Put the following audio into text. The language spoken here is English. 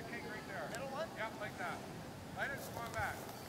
that cake right there. Middle one? Yep, like that. Light it, come on back.